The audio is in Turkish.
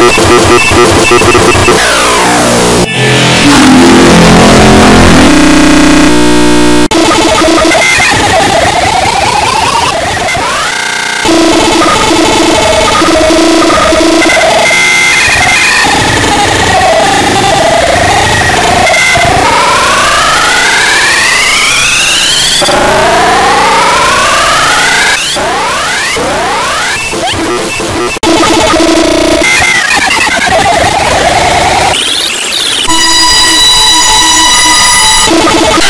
you Come on.